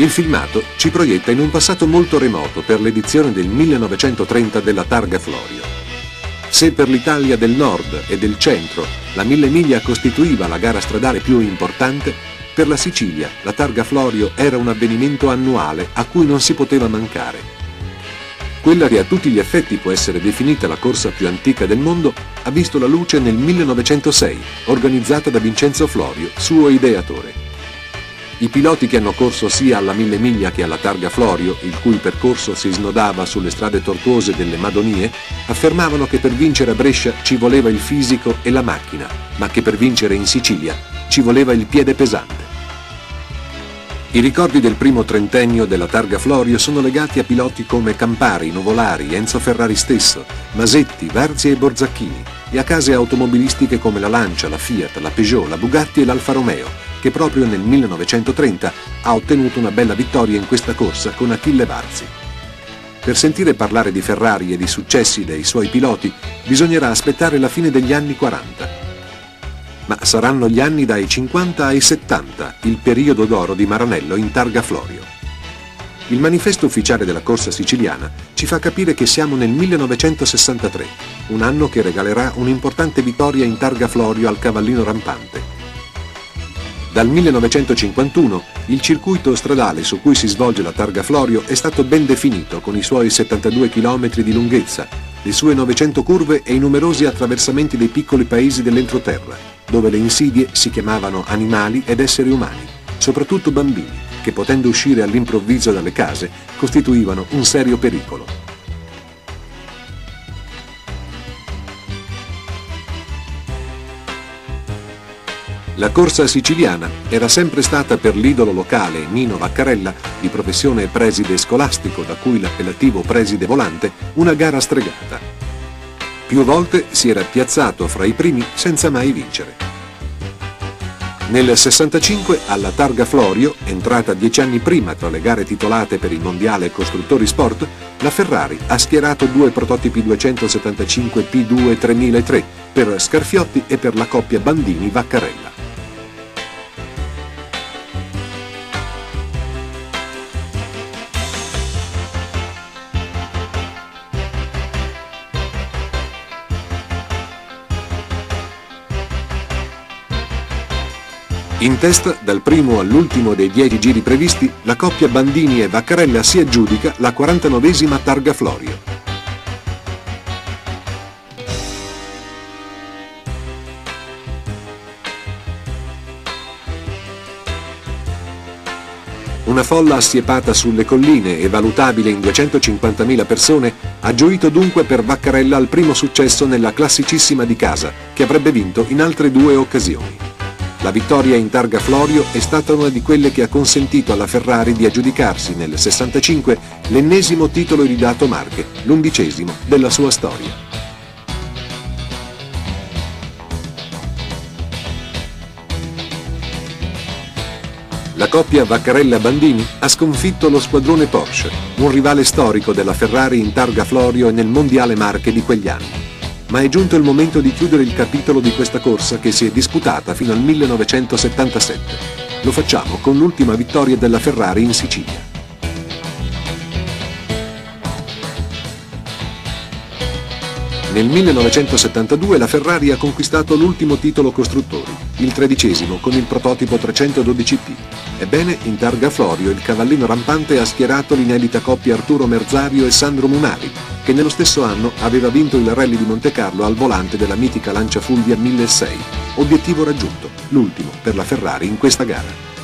Il filmato ci proietta in un passato molto remoto per l'edizione del 1930 della Targa Florio. Se per l'Italia del nord e del centro la Mille Miglia costituiva la gara stradale più importante, per la Sicilia la Targa Florio era un avvenimento annuale a cui non si poteva mancare. Quella che a tutti gli effetti può essere definita la corsa più antica del mondo ha visto la luce nel 1906, organizzata da Vincenzo Florio, suo ideatore. I piloti che hanno corso sia alla Mille Miglia che alla Targa Florio, il cui percorso si snodava sulle strade tortuose delle Madonie, affermavano che per vincere a Brescia ci voleva il fisico e la macchina, ma che per vincere in Sicilia ci voleva il piede pesante. I ricordi del primo trentennio della Targa Florio sono legati a piloti come Campari, Nuvolari, Enzo Ferrari stesso, Masetti, Varzi e Borzacchini, e a case automobilistiche come la Lancia, la Fiat, la Peugeot, la Bugatti e l'Alfa Romeo, che proprio nel 1930 ha ottenuto una bella vittoria in questa corsa con Achille Varzi. Per sentire parlare di Ferrari e di successi dei suoi piloti bisognerà aspettare la fine degli anni 40. Ma saranno gli anni dai 50 ai 70 il periodo d'oro di Maranello in Targa Florio. Il manifesto ufficiale della corsa siciliana ci fa capire che siamo nel 1963, un anno che regalerà un'importante vittoria in Targa Florio al cavallino rampante dal 1951 il circuito stradale su cui si svolge la Targa Florio è stato ben definito con i suoi 72 km di lunghezza, le sue 900 curve e i numerosi attraversamenti dei piccoli paesi dell'entroterra, dove le insidie si chiamavano animali ed esseri umani, soprattutto bambini, che potendo uscire all'improvviso dalle case costituivano un serio pericolo. La corsa siciliana era sempre stata per l'idolo locale Nino Vaccarella, di professione preside scolastico da cui l'appellativo preside volante, una gara stregata. Più volte si era piazzato fra i primi senza mai vincere. Nel 65 alla Targa Florio, entrata dieci anni prima tra le gare titolate per il Mondiale Costruttori Sport, la Ferrari ha schierato due prototipi 275 P2 3003 per Scarfiotti e per la coppia Bandini-Vaccarella. In testa, dal primo all'ultimo dei dieci giri previsti, la coppia Bandini e Vaccarella si aggiudica la 49esima Targa Florio. Una folla assiepata sulle colline e valutabile in 250.000 persone ha gioito dunque per Vaccarella al primo successo nella classicissima di casa, che avrebbe vinto in altre due occasioni. La vittoria in Targa Florio è stata una di quelle che ha consentito alla Ferrari di aggiudicarsi nel 65 l'ennesimo titolo ridato Marche, l'undicesimo della sua storia. La coppia Vaccarella-Bandini ha sconfitto lo squadrone Porsche, un rivale storico della Ferrari in Targa Florio e nel Mondiale Marche di quegli anni ma è giunto il momento di chiudere il capitolo di questa corsa che si è disputata fino al 1977. Lo facciamo con l'ultima vittoria della Ferrari in Sicilia. Nel 1972 la Ferrari ha conquistato l'ultimo titolo costruttori, il tredicesimo con il prototipo 312P. Ebbene, in Targa Florio il cavallino rampante ha schierato l'inedita coppia Arturo Merzario e Sandro Munari, che nello stesso anno aveva vinto il rally di Monte Carlo al volante della mitica Lancia Fulvia 1006, obiettivo raggiunto, l'ultimo per la Ferrari in questa gara.